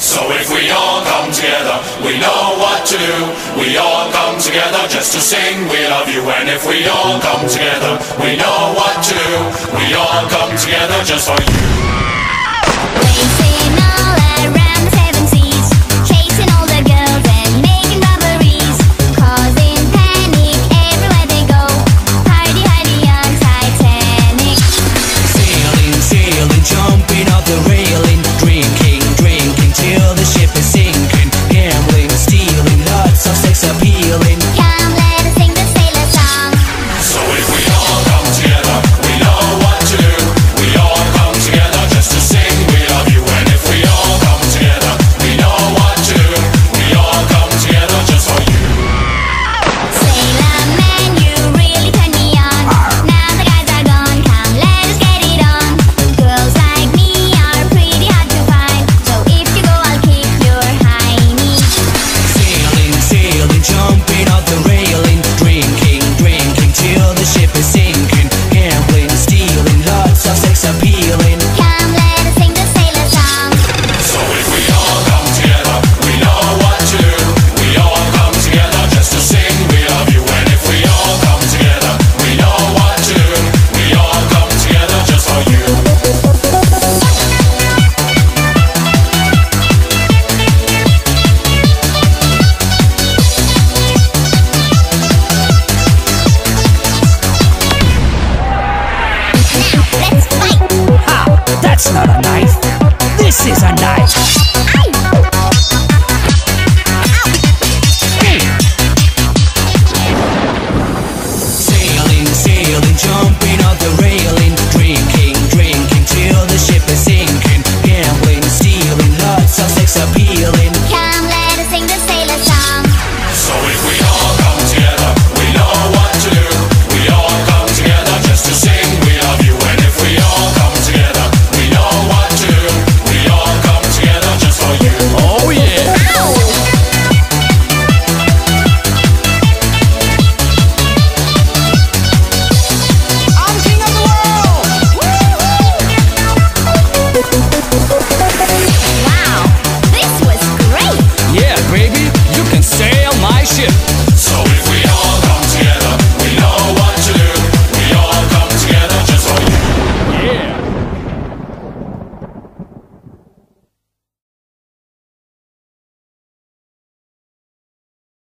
So if we all come together, we know what to do. We all come together just to sing we love you. And if we all come together, we know what to do. We all come together just for you. That's not a knife. This is a knife.